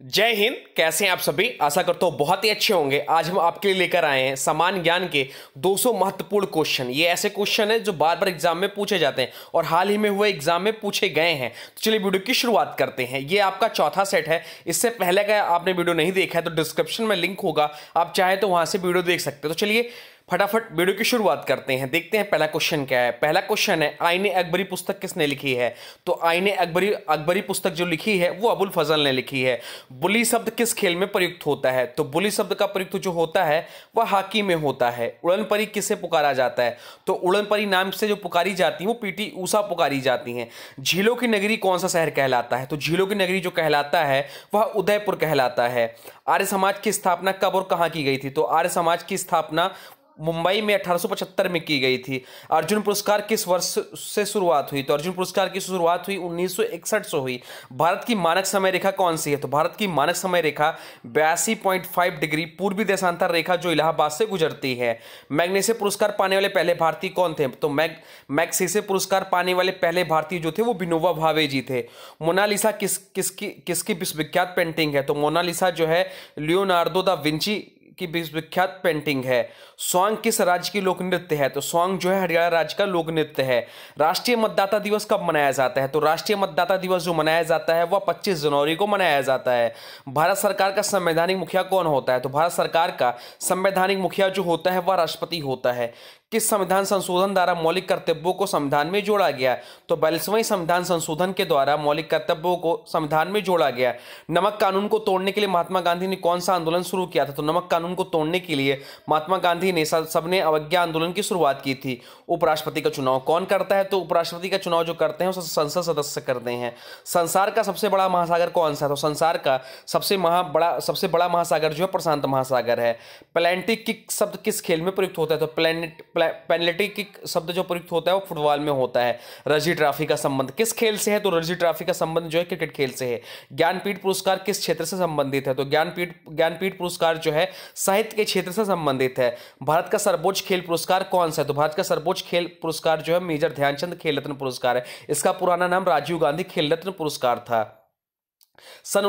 जय हिंद, कैसे हैं आप सभी? आशा करता हूँ बहुत ही अच्छे होंगे। आज हम आपके लिए लेकर आए हैं समान ज्ञान के 200 महत्वपूर्ण क्वेश्चन ये ऐसे क्वेश्चन हैं जो बार बार एग्ज़ाम में पूछे जाते हैं और हाल ही में हुए एग्ज़ाम में पूछे गए हैं। तो चलिए वीडियो की शुरुआत करते हैं। ये आपका चौथा सेट है। इससे पहले का आपने वीडियो नहीं देखा है तो डिस्क्रिप्शन में लिंक होगा। आप चाहे तो वहाँ से वीडियो देख सकते हो। तो चलिए फटाफट वीडियो की शुरुआत करते हैं। देखते हैं पहला क्वेश्चन क्या है। पहला क्वेश्चन है, आईने अकबरी पुस्तक किसने लिखी है? तो आईने अकबरी अकबरी पुस्तक जो लिखी है, वो अबुल फजल ने लिखी है। बुली शब्द किस खेल में प्रयुक्त होता है? तो बुली शब्द का प्रयुक्त जो होता है, वह हाकी में होता है। उड़न परी किसे पुकारा जाता है? तो उड़न परी नाम से जो पुकारी जाती है, वो पीटी ऊषा पुकारी जाती हैं। झीलों की नगरी कौन सा शहर कहलाता है? तो झीलों की नगरी जो कहलाता है, वह उदयपुर कहलाता है। आर्य समाज की स्थापना कब और कहाँ की गई थी? तो आर्य समाज की स्थापना मुंबई में 1875 में की गई थी। अर्जुन पुरस्कार किस वर्ष से शुरुआत हुई? तो अर्जुन पुरस्कार की शुरुआत हुई 1961 से हुई। भारत की मानक समय रेखा कौन सी है? तो भारत की मानक समय रेखा बयासी डिग्री पूर्वी देशांतर रेखा जो इलाहाबाद से गुजरती है। मैग्नेसे पुरस्कार पाने वाले पहले भारतीय कौन थे? तो मैग मैग्सेसे पुरस्कार पाने वाले पहले भारतीय जो थे वो विनोबा भावे जी थे। मोनालिसा किस, किसकी किसकी विश्वविख्यात पेंटिंग है? तो मोनालिसा जो है, लियोनार्डो दा विंची की विख्यात पेंटिंग है। सॉन्ग किस राज्य की लोक नृत्य है? तो सॉन्ग जो है, हरियाणा राज्य का लोक नृत्य है। राष्ट्रीय मतदाता दिवस कब मनाया जाता है? तो राष्ट्रीय मतदाता दिवस जो मनाया जाता है, वह 25 जनवरी को मनाया जाता है। भारत सरकार का संवैधानिक मुखिया कौन होता है? तो भारत सरकार का संवैधानिक मुखिया जो होता है, वह राष्ट्रपति होता है। किस संविधान संशोधन द्वारा मौलिक कर्तव्यों को संविधान में जोड़ा गया तो बैलसवें संविधान संशोधन के द्वारा मौलिक कर्तव्यों को संविधान में जोड़ा गया नमक कानून को तोड़ने के लिए महात्मा गांधी ने कौन सा आंदोलन शुरू किया था? तो नमक कानून को तोड़ने के लिए महात्मा गांधी ने सबने अवज्ञा आंदोलन की शुरुआत की थी। उपराष्ट्रपति का चुनाव कौन करता है? तो उपराष्ट्रपति का चुनाव जो करते हैं संसद सदस्य करते हैं। संसार का सबसे बड़ा महासागर कौन सा तो संसार का सबसे महा, बड़ा, सबसे बड़ा महासागर जो है प्रशांत महासागर है। प्लेंटिक किक शब्द किस खेल में प्रयुक्त होता है? तो प्लेनेट पेनल्टी किक शब्द जो प्रयुक्त होता है, वो फुटबॉल में होता है। रणजी ट्रॉफी का संबंध किस खेल से है? तो रणजी ट्रॉफी का संबंध जो है, क्रिकेट खेल से है। ज्ञानपीठ पुरस्कार किस क्षेत्र से संबंधित है? तो ज्ञानपीठ ज्ञानपीठ पुरस्कार जो है, साहित्य के क्षेत्र से संबंधित है। भारत का सर्वोच्च खेल पुरस्कार कौन सा है? तो भारत का सर्वोच्च खेल पुरस्कार जो है, मेजर ध्यानचंद खेल रत्न पुरस्कार है। इसका पुराना नाम राजीव गांधी खेल रत्न पुरस्कार था। सन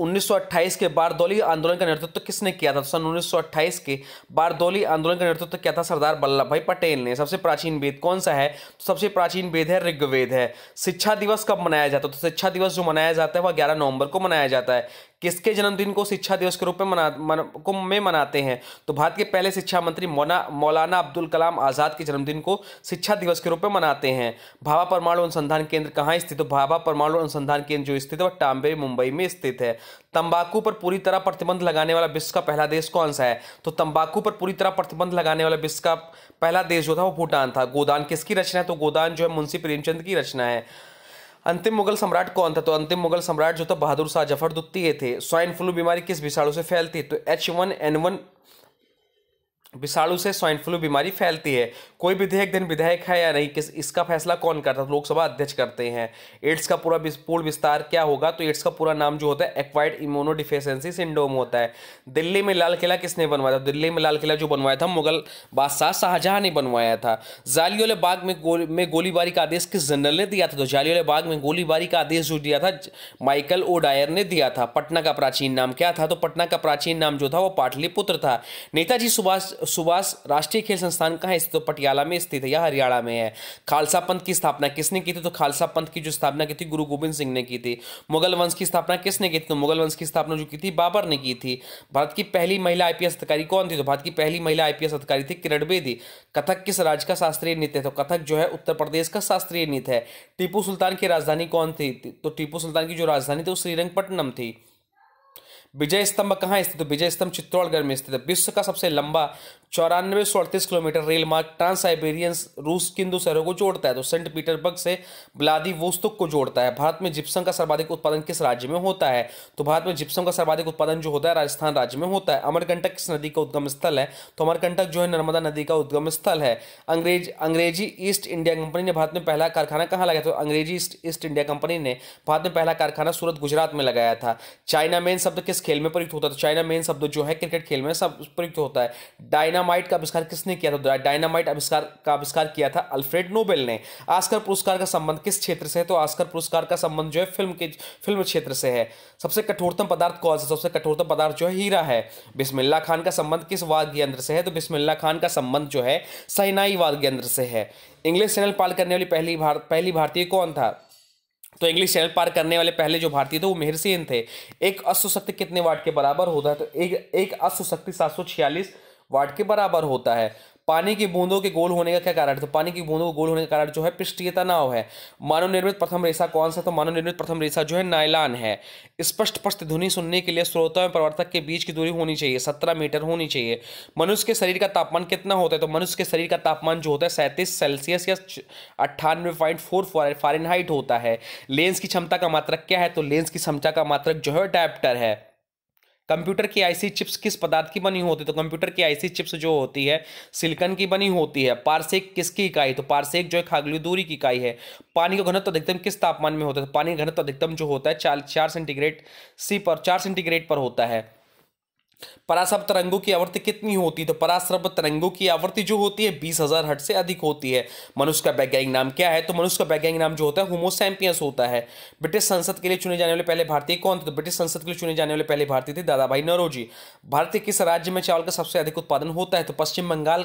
उन्नीस के बारदौली आंदोलन का नेतृत्व तो किसने किया था? सन 1928 के बारदौली आंदोलन का नेतृत्व तो किया था सरदार वल्लभ भाई पटेल ने। सबसे प्राचीन वेद कौन सा है? तो सबसे प्राचीन वेद है ऋग्वेद है। शिक्षा दिवस कब मनाया जाता है? तो शिक्षा दिवस जो मनाया जाता है, वह ग्यारह नवंबर को मनाया जाता है। किसके जन्मदिन को शिक्षा दिवस के रूप में मना मन, को में मनाते हैं? तो भारत के पहले शिक्षा मंत्री मौना मौलाना अब्दुल कलाम आज़ाद के जन्मदिन को शिक्षा दिवस के रूप में मनाते हैं। भाभा परमाणु अनुसंधान केंद्र कहाँ स्थित है? भाभा परमाणु अनुसंधान केंद्र जो स्थित है वह टाम्बे मुंबई में स्थित है। तंबाकू पर पूरी तरह प्रतिबंध लगाने वाला विश्व का पहला देश कौन सा है? तो तंबाकू पर पूरी तरह प्रतिबंध लगाने वाला विश्व का पहला देश जो था वो भूटान था। गोदान किसकी रचना है? तो गोदान जो है मुंशी प्रेमचंद की रचना है। अंतिम मुगल सम्राट कौन था? तो अंतिम मुगल सम्राट जो था बहादुर शाह ज़फ़र द्वितीय थे। स्वाइन फ्लू बीमारी किस विषाणु से फैलती है? तो एच वन एन वन विषाणु से स्वाइन फ्लू बीमारी फैलती है। कोई विधेयक दिन विधायक है या नहीं? किस, इसका फैसला कौन करता है? लोकसभा अध्यक्ष करते हैं। एड्स का पूरा पूर्ण विस्तार क्या होगा? तो एड्स का पूरा नाम जो होता है, एक्वाइड इम्यूनोडिफिशियंसी सिंड्रोम होता है। दिल्ली में लाल किला किसने बनवाया था? दिल्ली में लाल किला जो बनवाया था, मुगल बादशाह शाहजहां ने बनवाया था। जालियोले बाग में गोली, में गोलीबारी का आदेश किस जनरल ने दिया था? तो जालियोले बाग में गोलीबारी का आदेश जो दिया था, माइकल ओ डायर ने दिया था। पटना का प्राचीन नाम क्या था? तो पटना का प्राचीन नाम जो था, वो पाटलिपुत्र था। नेताजी सुभाष सुभाष, राष्ट्रीय खेल संस्थान कहाँ स्थित तो पटियाला में स्थित है या हरियाणा में है। खालसा पंथ की स्थापना किसने की थी? तो खालसा पंथ की जो स्थापना की थी, गुरु गोविंद सिंह ने की थी। मुगल वंश की स्थापना किसने की थी? तो मुगल वंश की स्थापना जो की थी, बाबर ने की थी। भारत की पहली महिला आईपीएस अधिकारी कौन थी? तो भारत की पहली महिला आईपीएस अधिकारी थी किरण बेदी। कथक किस राज्य का शास्त्रीय नृत्य है? तो कथक जो है, उत्तर प्रदेश का शास्त्रीय नृत्य है। टीपू सुल्तान की राजधानी कौन थी? तो टीपू सुल्तान की जो राजधानी थी, वो श्रीरंगपट्टनम थी। विजय स्तंभ कहाँ स्थित? है विजय स्तंभ चित्तौड़गढ़ में स्थित। है विश्व का सबसे लंबा चौरानवे सौ अड़तीस किलोमीटर रेल मार्ग ट्रांस साइबेरियन रूस के हिंदू शहरों को जोड़ता है तो सेंट पीटरबर्ग से व्लादिवोस्तुक को जोड़ता है। भारत में जिप्सम का सर्वाधिक उत्पादन किस राज्य में होता है? तो भारत में जिप्सम का सर्वाधिक उत्पादन जो होता है, राजस्थान राज्य में होता है। अमरकंटक किस नदी का उद्गम स्थल है? तो अमरकंटक जो है, नर्मदा नदी का उद्गम स्थल है। अंग्रेज़, अंग्रेज़ी ईस्ट इंडिया कंपनी ने भारत में पहला कारखाना कहाँ लगाया तो अंग्रेज़ी ईस्ट इंडिया कंपनी ने भारत में पहला कारखाना सूरत, गुजरात में लगाया था। चाइना मेन शब्द किस खेल में प्रयुक्त होता है? तो चाइना मेन शब्द जो है, क्रिकेट खेल में सब प्रयुक्त होता है। डायनामाइट का आविष्कार किसने किया था? डायनामाइट आविष्कार का आविष्कार किया था अल्फ्रेड नोबेल ने। आस्कर पुरस्कार का संबंध किस क्षेत्र से है? तो आस्कर पुरस्कार का संबंध जो है फ़िल्म के फ़िल्म क्षेत्र से है। सबसे कठोरतम पदार्थ कौन सा? सबसे कठोरतम पदार्थ जो है हीरा है। बिस्मिल्ला खान का संबंध किस वाद्य यंत्र से है? तो बिस्मिल्ला खान का संबंध जो है सैनाई वाद्य यंत्र से है। इंग्लिश चैनल पाल करने वाली पहली भारत पहली भारतीय कौन था? तो इंग्लिश चैनल पार करने वाले पहले जो भारतीय थे, वो मेहर सेन थे। एक अश्व शक्ति कितने वाट के बराबर होता है? तो एक एक अश्व शक्ति सात सौ छियालीस वाट के बराबर होता है। पानी की बूंदों के गोल होने का क्या कारण है? तो पानी की बूंदों के गोल होने का कारण जो है पृष्ठीय तनाव है। मानव निर्मित प्रथम रेशा कौन सा? तो मानव निर्मित प्रथम रेशा जो है नायलान है। स्पष्ट स्पष्ट ध्वनि सुनने के लिए श्रोता और प्रवर्तक के बीच की दूरी होनी चाहिए। सत्रह मीटर होनी चाहिए। मनुष्य के शरीर का तापमान कितना होता है? तो मनुष्य के शरीर का तापमान जो होता है सैंतीस सेल्सियस या अट्ठानवे पॉइंट फोर होता है। लेंस की क्षमता का मात्रक क्या है? तो लेंस की क्षमता का मात्रक जो है डैप्टर है। कंप्यूटर की आईसी चिप्स किस पदार्थ की बनी होती है? तो कंप्यूटर की आईसी चिप्स जो होती है, सिलिकन की बनी होती है। पारसेक किसकी इकाई? तो पारसेक जो है, खागली दूरी की इकाई है। पानी का घनत्व अधिकतम किस तापमान में होता है? तो पानी का घनत्व अधिकतम जो होता है, चार चार सेंटीग्रेड सी पर, चार सेंटीग्रेड पर होता है। पराशब तरंगों की आवृत्ति कितनी होती है? तो पराशब तरंगों की आवृत्ति जो होती है, बीस हज़ार हट से अधिक होती है। मनुष्य का वैज्ञानिक नाम क्या है? तो मनुष्य का वैज्ञानिक नाम जो होता है होमोसैम्पियंस होता है। ब्रिटिश संसद के लिए चुने जाने वाले पहले भारतीय कौन थे? तो ब्रिटिश संसद के लिए चुने जाने वाले पहले भारतीय थे दादा भाई नरोजी। भारत किस राज्य में चावल का सबसे अधिक उत्पादन होता है? तो पश्चिम बंगाल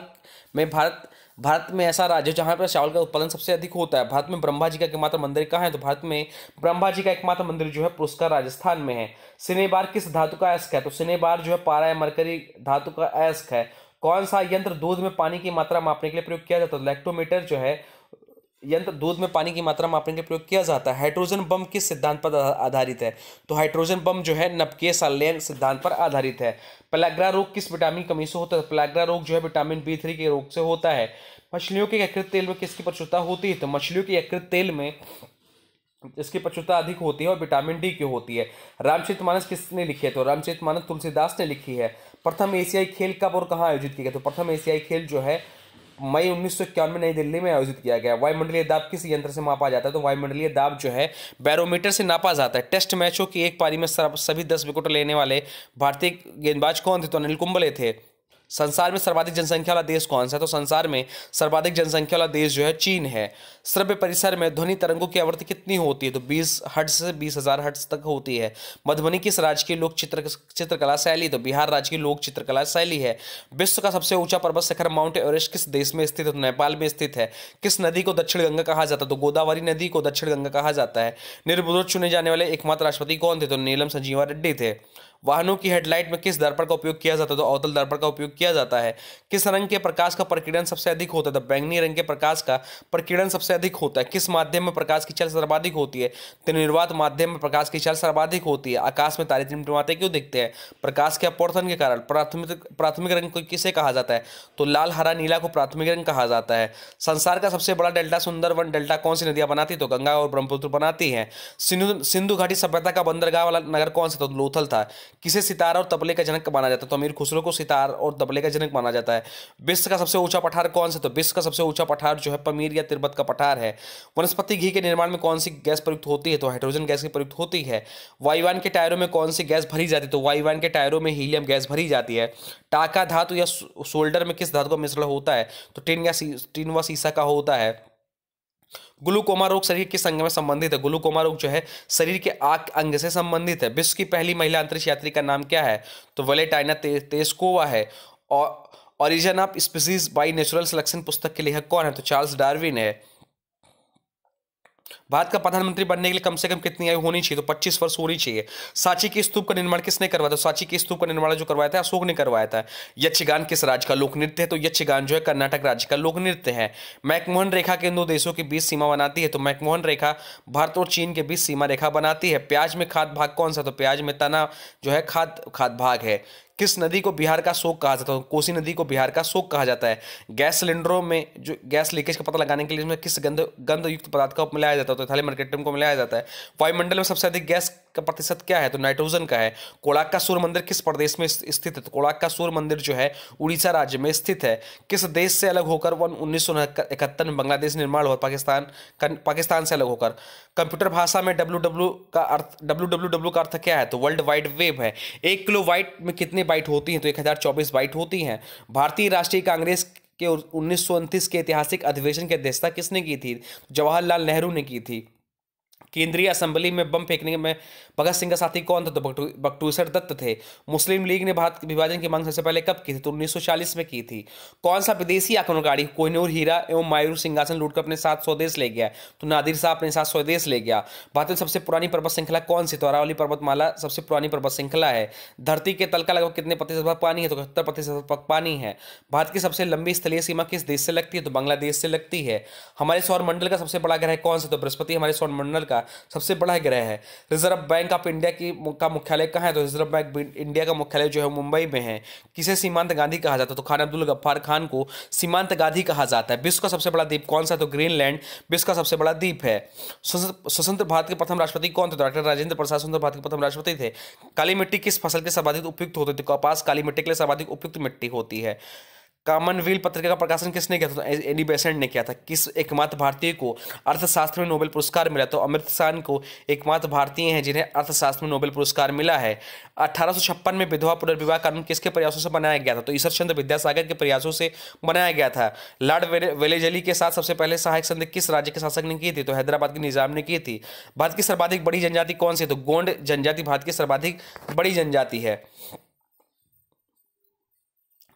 में भारत भारत में ऐसा राज्य जहाँ पर चावल का उत्पादन सबसे अधिक होता है, भारत में ब्रह्मा जी का एकमात्र मंदिर कहाँ है? तो भारत में ब्रह्मा जी का एकमात्र मंदिर जो है पुरस्कार राजस्थान में है। सिनेबार किस धातु का अयस्क है? तो सिनेबार जो है पारा या मरकरी धातु का अयस्क है। कौन सा यंत्र दूध में पानी की मात्रा मापने के लिए प्रयोग किया जाता है? लैक्टोमीटर जो है यंत्र दूध में पानी की मात्रा मापने के प्रयोग किया जाता है। हाइड्रोजन बम किस सिद्धांत पर आधारित है? तो हाइड्रोजन बम जो है नपकीय संलयन सिद्धांत पर आधारित है। प्लाग्रा रोग किस विटामिन कमी से होता है? प्लाग्रा रोग जो है, विटामिन बी थ्री के रोग से होता है। मछलियों के यकृत तेल में किसकी प्रचुरता होती है? तो मछलियों के यकृत तेल में इसकी प्रचुरता अधिक होती है और विटामिन डी की होती है। रामचरित मानस किसने लिखी है? तो रामचरित मानस तुलसीदास ने लिखी है। प्रथम एशियाई खेल कब और कहाँ आयोजित किया गया? तो प्रथम एशियाई खेल जो है मई उन्नीस सौ इक्यावन में नई दिल्ली में आयोजित किया गया। वायुमंडलीय दाब किस यंत्र से मापा जाता है तो वायुमंडलीय दाब जो है, बैरोमीटर से नापा जाता है। टेस्ट मैचों की एक पारी में सभी दस विकेट लेने वाले भारतीय गेंदबाज कौन थे? तो अनिल कुंबले थे। संसार में सर्वाधिक जनसंख्या वाला देश कौन सा है? तो संसार में सर्वाधिक जनसंख्या वाला देश जो है चीन है। श्रव्य परिसर में ध्वनि तरंगों की आवृत्ति कितनी होती है? तो 20 हर्ट्ज से बीस हज़ार हर्ट्ज तक होती है। मधुबनी किस राज्य की लोक चित्र, चित्रकला शैली? तो बिहार राज्य की लोक चित्रकला शैली है। विश्व का सबसे ऊँचा पर्वत शिखर माउंट एवरेस्ट किस देश में स्थित है? तो नेपाल में स्थित है। किस नदी को दक्षिण गंगा कहा जाता है? तो गोदावरी नदी को दक्षिण गंगा कहा जाता है। निर्विरोध चुने जाने वाले एकमात्र राष्ट्रपति कौन थे? तो नीलम संजीवा रेड्डी थे। वाहनों की हेडलाइट में किस दर्पण का उपयोग किया जाता है? तो अवतल दर्पण का उपयोग किया जाता है। किस रंग के प्रकाश का प्रकीर्णन सबसे अधिक होता है? तो बैंगनी रंग के प्रकाश का प्रकीर्णन सबसे अधिक होता है। किस माध्यम में प्रकाश की चल सर्वाधिक होती है? तो निर्वात माध्यम में प्रकाश की चल सर्वाधिक होती है। आकाश में तारे टिमटिमाते क्यों दिखते हैं? प्रकाश के अपवर्तन के कारण। प्राथमिक प्राथमिक रंग को किसे कहा जाता है? तो लाल, हरा, नीला को प्राथमिक रंग कहा जाता है। संसार का सबसे बड़ा डेल्टा सुंदरवन डेल्टा कौन सी नदियाँ बनाती तो गंगा और ब्रह्मपुत्र बनाती है। सिंधु सिंधु घाटी सभ्यता का बंदरगाह वाला नगर कौन सा तो लोथल था। किसे सितार और तबले का जनक माना जाता है? तो अमीर खुसरो को सितार और तबले का जनक माना जाता है। विश्व का सबसे ऊँचा पठार कौन सा? तो विश्व का सबसे ऊँचा पठार जो है पमीर या तिरबत का पठार है। वनस्पति घी के निर्माण में कौन सी गैस प्रयुक्त होती है? तो हाइड्रोजन गैस की प्रयुक्त होती है। वायुवान के टायरों में कौन सी गैस भरी जाती है? तो वायुवान के टायरों में हीलियम गैस भरी जाती है। टाका धातु या शोल्डर में किस धातु का मिश्रण होता है? तो टिन या टिन व सीसा का होता है। ग्लूकोमा रोग शरीर किस अंग में संबंधित है। ग्लूकोमा रोग जो है शरीर के आग अंग से संबंधित है। विश्व की पहली महिला अंतरिक्ष यात्री का नाम क्या है? तो वेलेटाइना ते, तेस्कोवा है। और origin of species by natural selection पुस्तक के लेखक कौन है? तो चार्ल्स डार्विन है। भारत का प्रधानमंत्री बनने के लिए कम से कम कितनी आयु होनी चाहिए? तो 25 वर्ष होनी चाहिए। सांची के स्तूप का निर्माण किसने करवाया था? सांची के स्तूप का निर्माण जो करवाया था, अशोक ने करवाया था। यक्षगान किस राज्य का लोक नृत्य है? तो यक्षगान जो है कर्नाटक राज्य का लोक नृत्य है। मैकमोहन रेखा के दो देशों के बीच सीमा बनाती है तो मैकमोहन रेखा भारत और चीन के बीच सीमा रेखा बनाती है। प्याज में खाद भाग कौन सा? तो प्याज में तना जो है खाद खाद भाग है। किस नदी को बिहार का शोक कहा जाता है? कोसी नदी को बिहार का शोक कहा जाता है। गैस सिलेंडरों में जो गैस लीकेज का पता लगाने के लिए इसमें किस गंध गंध युक्त पदार्थ का मिलाया जाता है? तो इथाइल मर्केटियम को मिलाया जाता है। वायुमंडल में सबसे अधिक गैस का प्रतिशत क्या है? तो नाइट्रोजन का है। कोड़ाक का सूर्य मंदिर किस प्रदेश में स्थित है? तो कोड़ाक का सूर्य मंदिर जो है, उड़ीसा राज्य में स्थित है। किस देश से अलग होकर वन उन्नीस में बांग्लादेश निर्माण हुआ? पाकिस्तान पाकिस्तान से अलग होकर। कंप्यूटर भाषा में डब्ल्यू का अर्थ डब्ल्यू डब्ल्यू डब्ल्यू का अर्थ क्या है? तो वर्ल्ड वाइड वेब है। एक किलो वाइट में कितनी बाइट होती हैं? तो एक हज़ार चौबीस बाइट होती हैं। भारतीय राष्ट्रीय कांग्रेस के उन्नीस के ऐतिहासिक अधिवेशन की अध्यक्षता किसने की थी? जवाहरलाल नेहरू ने की थी। केंद्रीय असेंबली में बम फेंकने में भगत सिंह का साथी कौन था? तो बकटूसर दत्त थे। मुस्लिम लीग ने भारत विभाजन की मांग सबसे पहले कब की थी? तो 1940 में की थी। कौन सा विदेशी आक्रमणकारी कोहिनूर, हीरा एवं मायूर सिंहासन लूटकर अपने साथ स्वदेश ले गया? तो नादिर शाह अपने साथ स्वदेश ले गया। भारत में सबसे पुरानी पर्वत श्रृंखला कौन सी? तो अरावली पर्वतमाला सबसे पुरानी पर्वत श्रृंखला है। धरती के तल का लगभग कितने प्रतिशत पानी है? तो इकहत्तर प्रतिशत पानी है। भारत की सबसे लंबी स्थलीय सीमा किस देश से लगती है? तो बांग्लादेश से लगती है। हमारे सौर मंडल का सबसे बड़ा ग्रह कौन सा? तो बृहस्पति हमारे सौर मंडल का सबसे बड़ा ग्रह है। रिज़र्व बैंक ऑफ़ इंडिया की का मुख्यालय कहाँ है? तो रिज़र्व बैंक इंडिया का मुख्यालय जो है मुंबई में है। किसे सीमांत गांधी कहा जाता है? तो खान अब्दुल गफ्फार खान को सीमांत गांधी कहा जाता है। विश्व का सबसे बड़ा द्वीप कौन सा? तो ग्रीनलैंड। विश्व का सबसे बड़ा द्वीप है। स्वतंत्र भारत के प्रथम राष्ट्रपति कौन थे? तो डॉक्टर राजेंद्र प्रसाद स्वतंत्र भारत के प्रथम राष्ट्रपति थे। काली मिट्टी किस फ़सल के सर्वाधिक उपयुक्त होती थी कपास काली मिट्टी के लिए सर्वाधिक उपयुक्त मिट्टी होती है। कॉमनवेल्थ पत्रिका का प्रकाशन किसने किया था? तो एनी बेसेंट ने किया था। किस एकमात्र भारतीय को अर्थशास्त्र में नोबेल पुरस्कार मिला? तो अमृत शान को एकमात्र भारतीय हैं जिन्हें अर्थशास्त्र में नोबेल पुरस्कार मिला है। अठारह सौ छप्पन में विधवा पुनर्विवाह कानून किसके प्रयासों से बनाया गया था? तो ईश्वर चंद्र विद्यासागर के प्रयासों से बनाया गया था। लॉर्ड वेलेजली के साथ सबसे पहले सहायक संधि किस राज्य के शासक ने की थी? तो हैदराबाद के निज़ाम ने की थी। भारत की सर्वाधिक बड़ी जनजाति कौन सी तो गोंड जनजाति भारत की सर्वाधिक बड़ी जनजाति है।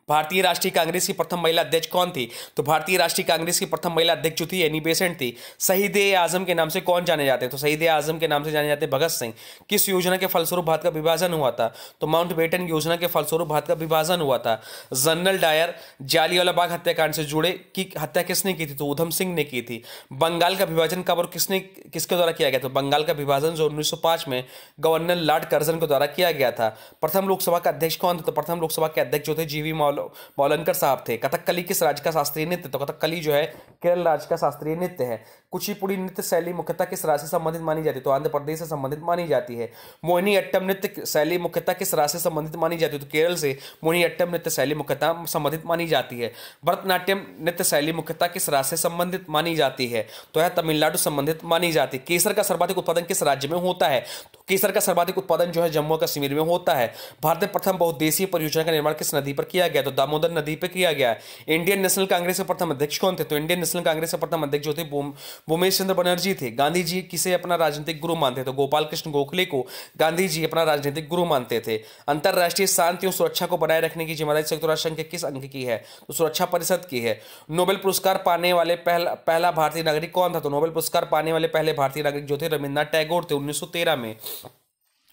भारतीय राष्ट्रीय कांग्रेस की प्रथम महिला अध्यक्ष कौन थी? तो भारतीय राष्ट्रीय कांग्रेस की प्रथम महिला अध्यक्ष जो थी, एनी बेसेंट थी। शहीद आज़म के नाम से कौन जाने जाते? हैं तो शहीद आज़म के नाम से जाने जाते भगत सिंह। किस योजना के फलस्वरूप भारत का विभाजन हुआ था? तो माउंट बेटन योजना के फलस्वरूप भारत का विभाजन हुआ था। जनरल डायर जालियाला बाग हत्याकांड से जुड़े की हत्या किसने की थी? तो उधम सिंह ने की थी। बंगाल का विभाजन कब और किसने, किसके द्वारा किया गया तो बंगाल का विभाजन जो उन्नीस में गवर्नर लॉर्ड कर्जन के द्वारा किया गया था। प्रथम लोकसभा का अध्यक्ष कौन था? तो प्रथम लोकसभा के अध्यक्ष जो थे, जीवी मौल मौलनकर साहब थे। कथकली किस राज्य का शास्त्रीय नृत्य? तो कथकली जो है, केरल राज्य का शास्त्रीय नृत्य है। कुचिपुड़ी नृत्य शैली मुख्यतः किस राज्य से संबंधित मानी जाती है? तो आंध्र प्रदेश से संबंधित मानी जाती है। मोहिनी अट्टम नृत्य शैली मुख्यतः किस राज्य से संबंधित मानी जाती है? तो केरल से मोहिनी अट्टम नृत्य शैली मुख्यतः संबंधित मानी जाती है। भरतनाट्यम नृत्य शैली मुख्यतः किस राज्य से संबंधित मानी जाती है? तो यह तमिलनाडु संबंधित मानी जाती है। केसर का सर्वाधिक उत्पादन किस राज्य में होता है? तो केसर का सर्वाधिक उत्पादन जो है जम्मू कश्मीर में होता है। भारत में प्रथम बहुदेशीय परियोजना का निर्माण किस नदी पर किया गया तो दामोदर नदी पर किया गया इंडियन नेशनल कांग्रेस के प्रथम अध्यक्ष कौन थे? तो इंडियन नेशनल कांग्रेस के प्रथम अध्यक्ष जो थे भूमेश चंद्र बनर्जी थे। गांधी जी किसे अपना राजनीतिक गुरु मानते थे? गोपाल कृष्ण गोखले को गांधी जी अपना राजनीतिक गुरु मानते थे। अंतरराष्ट्रीय शांति और सुरक्षा को बनाए रखने की ज़िम्मेदारी संयुक्त राष्ट्र संघ के किस अंक की है? तो सुरक्षा परिषद की है। नोबेल पुरस्कार पाने वाले पहला भारतीय नागरिक कौन था? तो नोबेल पुरस्कार पाने वाले पहले भारतीय नागरिक जो थे रविन्द्रनाथ टैगोर थे उन्नीस में।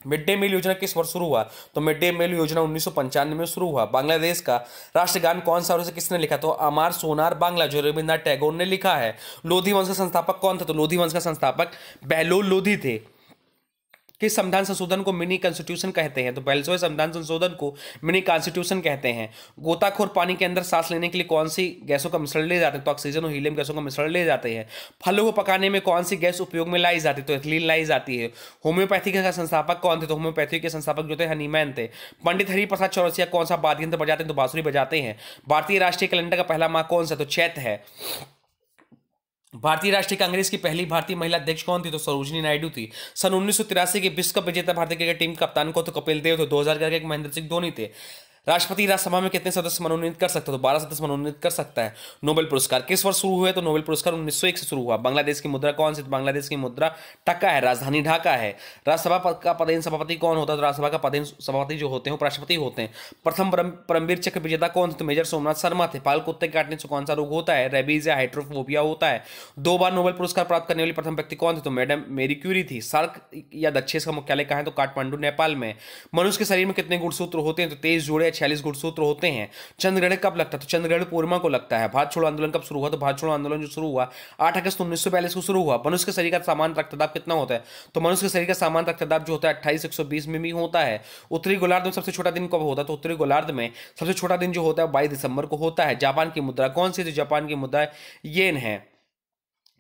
मिड डे मील योजना किस वर्ष शुरू हुआ? तो मिड डे मील योजना उन्नीस में शुरू हुआ। बांग्लादेश का राष्ट्रगान कौन सा और उसे किसने लिखा? तो अमार सोनार बांग्ला, जो रविंद्रनाथ टैगोर ने लिखा है। लोधी वंश का संस्थापक कौन था? तो लोधी वंश का संस्थापक बहलोल लोधी थे। किस संविधान संशोधन को मिनी कॉन्स्टिट्यूशन कहते हैं? तो बैलसोए संविधान संशोधन को मिनी कॉन्स्टिट्यूशन कहते हैं। गोताखोर पानी के अंदर सांस लेने के लिए कौन सी गैसों का मिश्रण ले जाते हैं? तो ऑक्सीजन और हीलियम गैसों का मिश्रण ले जाते हैं। फलों को पकाने में कौन सी गैस उपयोग में लाई जाती है? तो एथिलीन लाई जाती है। होम्योपैथी का संस्थापक कौन थे? तो होम्योपैथी के संस्थापक जो थे, हनीमैन थे। पंडित हरिप्रसाद चौरसिया कौन सा वाद्य यंत्र बजाते हैं? तो बांसुरी बजाते हैं। भारतीय राष्ट्रीय कैलेंडर का पहला माह कौन सा? तो चैत है। भारतीय राष्ट्रीय कांग्रेस की पहली भारतीय महिला अध्यक्ष कौन थी? तो सरोजनी नायडू थी। सन उन्नीस सौ तिरासी के विश्व कप विजेता भारतीय क्रिकेट टीम कप्तान को तो कपिल देव थे। दो हज़ार के महेंद्र सिंह धोनी थे। राष्ट्रपति राज्यसभा में कितने सदस्य मनोनीत कर सकते हो? तो बारह सदस्य मनोनीत कर सकता है। नोबेल पुरस्कार किस वर्ष शुरू हुए? तो नोबेल पुरस्कार उन्नीस से शुरू हुआ। बांग्लादेश की मुद्रा कौन सी? तो बांग्लादेश की मुद्रा टक्का है, राजधानी ढाका है। राज्यसभा का पदेन सभापति कौन होता है? तो राज्यसभा का पदेन सभापति जो होते हैं राष्ट्रपति होते हैं। प्रथम परमवीर चक्र विजेता कौन थे? तो मेजर सोमनाथ शर्मा थे। पाल कुत्ते काटने से कौन सा रोग होता है? रेबीज या हाइड्रोफोबिया होता है। दो बार नोबेल पुरस्कार प्राप्त करने वाली प्रथम व्यक्ति कौन थे? तो मैडम मेरी क्यूरी थी। सार्क या दक्षिण का मुख्यालय कहा है? तो काठमांडू, नेपाल में। मनुष्य के शरीर में कितने गुणसूत्र होते हैं? तो तेईस जोड़े या छियालीस गुणसूत्र होते हैं। चंद्रग्रहण कब लगता है? तो चंद्रग्रहण पूर्णिमा को लगता है। भारत छोड़ो आंदोलन कब शुरू हुआ? तो भारत छोड़ो आंदोलन जो शुरू हुआ, आठ अगस्त उन्नीस को शुरू हुआ। मनुष्य के शरीर का सामान्य रक्तदाब कितना होता है? तो मनुष्य के शरीर का सामान्य रक्तदाब जो होता है, अट्ठाईस, एक में भी होता है। उत्तरी गोलार्ध में सबसे छोटा दिन कब होता है? तो उत्तरी गोलार्ध में सबसे छोटा दिन जो होता है बाईस दिसंबर को होता है। जापान की मुद्रा, कौन सी जापान की मुद्रा? येन है।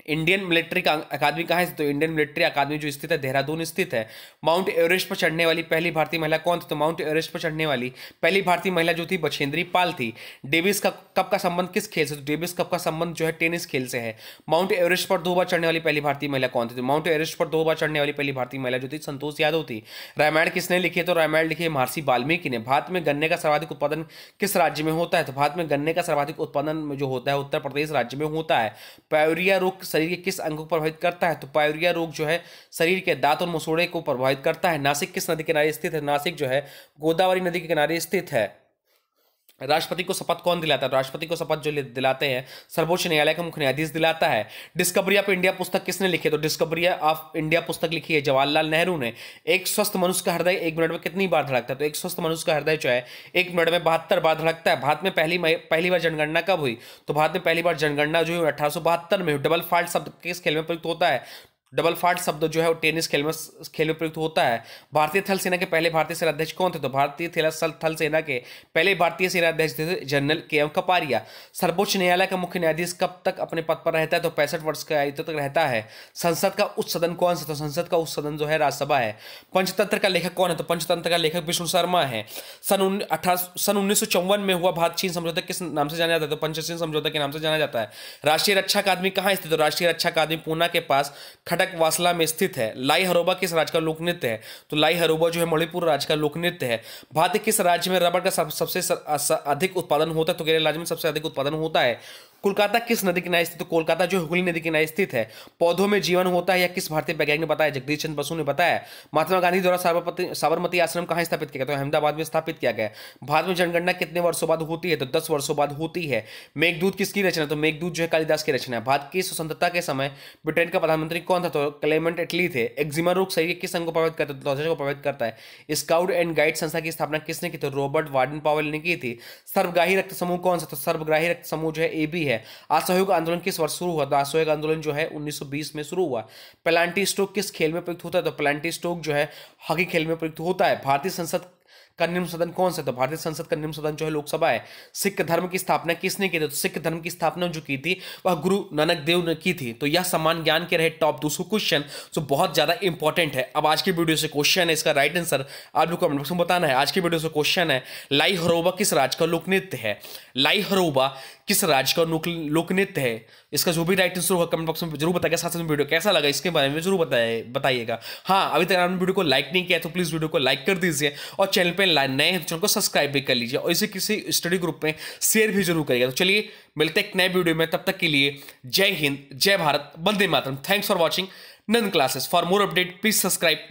इंडियन मिलिट्री का अकादमी कहाँ है? तो इंडियन मिलिट्री अकादमी जो स्थित है, देहरादून स्थित है। माउंट एवरेस्ट पर चढ़ने वाली पहली भारतीय महिला कौन थी? तो माउंट एवरेस्ट पर चढ़ने वाली पहली भारतीय महिला जो थी, बछेंद्री पाल थी। डेविस का, कप का संबंध किस खेल से? तो डेविस कप का संबंध जो है, टेनिस खेल से है। माउंट एवरेस्ट पर दो बार चढ़ने वाली पहली भारतीय महिला कौन थी? तो माउंट एवरेस्ट पर दो बार चढ़ने वाली पहली भारतीय महिला जो थी, संतोष यादव थी। रामायण किसने लिखी तो रामायण लिखी महर्षि वाल्मीकि ने। भारत में गन्ने का सर्वाधिक उत्पादन किस राज्य में होता है? तो भारत में गन्ने का सर्वाधिक उत्पादन जो होता है, उत्तर प्रदेश राज्य में होता है। पैरिया रोग शरीर के किस अंग को प्रभावित करता है? तो पायोरिया रोग जो है, शरीर के दांत और मसूड़े को प्रभावित करता है। नासिक किस नदी के किनारे स्थित है? नासिक जो है, गोदावरी नदी के किनारे स्थित है। राष्ट्रपति को शपथ कौन दिलाता है? राष्ट्रपति को शपथ जो दिलाते हैं, सर्वोच्च न्यायालय का मुख्य न्यायाधीश दिलाता है। डिस्कवरी ऑफ़ इंडिया पुस्तक किसने लिखी तो डिस्कवरी ऑफ़ इंडिया पुस्तक लिखी है जवाहरलाल नेहरू ने। एक स्वस्थ मनुष्य का हृदय एक मिनट में कितनी बार धड़कता है? तो एक स्वस्थ मनुष्य का हृदय जो है, एक मिनट में बहत्तर बार धड़कता है। भारत में पहली पहली बार जनगणना कब हुई? तो भारत में पहली बार जनगणना जो है अठारह में डबल फाल्ट शब्द किस खेल में प्रयुक्त होता है? डबल फाट शब्द जो है वो टेनिस खेल में खेल में प्रयुक्त होता है। भारतीय थल सेना के पहले भारतीय सेनाध्यक्ष कौन थे? तो भारतीय थल सेना के पहले भारतीय सेनाध्यक्ष थे जनरल के एम कपारिया। सर्वोच्च न्यायालय का मुख्य न्यायाधीश कब तक अपने पद पर रहता है? तो पैंसठ वर्ष का आयु तक रहता है। संसद का उच्च सदन कौन सा? तो संसद का उच्च सदन जो है राज्यसभा है। पंचतंत्र का लेखक कौन है? तो पंचतंत्र का लेखक विष्णु शर्मा है। सन अठारह, सन उन्नीस सौ चौवन में हुआ भारत चीन समझौता किस नाम से जाना जाता है? तो पंचचीन समझौता के नाम से जाना जाता है। राष्ट्रीय रक्षा अकादमी कहाँ स्थित तो राष्ट्रीय रक्षा अकादमी पूना के पास। खटक वासला में स्थित है। लाई हरोबा किस राज्य का लोक नृत्य है? तो लाई हरोबा जो है मणिपुर राज्य का लोक नृत्य है। भारत किस राज्य में रबड़ का सबसे अधिक उत्पादन होता है? तो केरल राज्य में सबसे अधिक उत्पादन होता है। कोलकाता किस नदी किनारे स्थित तो कोलकाता जो हुगली नदी किनारे स्थित है, पौधों में जीवन होता है या किस भारतीय वैज्ञानिक ने बताया, जगदीश चंद्र बसु ने बताया, महात्मा गांधी द्वारा साबरमती आश्रम कहाँ स्थापित किया गया? तो अहमदाबाद में स्थापित किया गया। भारत में जनगणना कितने वर्षों बाद होती है? तो दस वर्षों बाद होती है। मेघदूत किसकी रचना तो मेघदूत जो है कालिदास की रचना है। भारत की स्वतंत्रता के समय ब्रिटेन का प्रधानमंत्री कौन था? तो क्लेमेंट इटली थे। एक्जिमा रोग शरीर किस अंग को प्रभावित करता है? तो को प्रभावित करता है। स्काउट एंड गाइड संस्था की स्थापना किसने की? तो रॉबर्ट वार्डन पावल ने की थी। सर्वग्राही रक्त समूह कौन सा? तो सर्वग्राही रक्त समूह जो है ए बी है। असहयोग असहयोग आंदोलन किस वर्ष शुरू हुआ? तो असहयोग आंदोलन जो है 1920 में शुरू हुआ। प्लांटी स्टोक किस खेल में प्रयुक्त होता है? तो प्लांटी स्टोक जो है, हॉकी खेल में प्रयुक्त होता है। भारतीय संसद का निम्न सदन कौन सा तो भारतीय संसद का निम्न सदन जो है लोकसभा है। सिख धर्म की स्थापना किसने की थी? तो सिख धर्म की स्थापना जो की थी, वह गुरु नानक देव ने की थी। तो यह समान ज्ञान के रहे टॉप दो क्वेश्चन जो बहुत ज़्यादा इंपॉर्टेंट है। अब आज की वीडियो से क्वेश्चन है, इसका राइट आंसर आप लोग कमेंट बॉक्स में बताना है। आज की वीडियो से क्वेश्चन है लाई हरोबा किस राज्य का लोक नृत्य है? लाई हरोबा किस राज्य का लोक नृत्य है, इसका जो भी राइट आंसर होगा कमेंट बॉक्स में ज़रूर बताएगा साथ साथ वीडियो कैसा लगा, इसके बारे में ज़रूर बताए, बताइएगा। हाँ अभी तक आपने वीडियो को लाइक नहीं किया तो प्लीज़ वीडियो को लाइक कर दीजिए और चैनल पर नए हैं तो चैनल को सब्सक्राइब भी कर लीजिए और इसे किसी स्टडी ग्रुप में शेयर भी ज़रूर करिएगा। तो चलिए, मिलते हैं एक नए वीडियो में, तब तक के लिए जय हिंद, जय भारत, वंदे मातरम। Thanks for watching Nand classes for more update please subscribe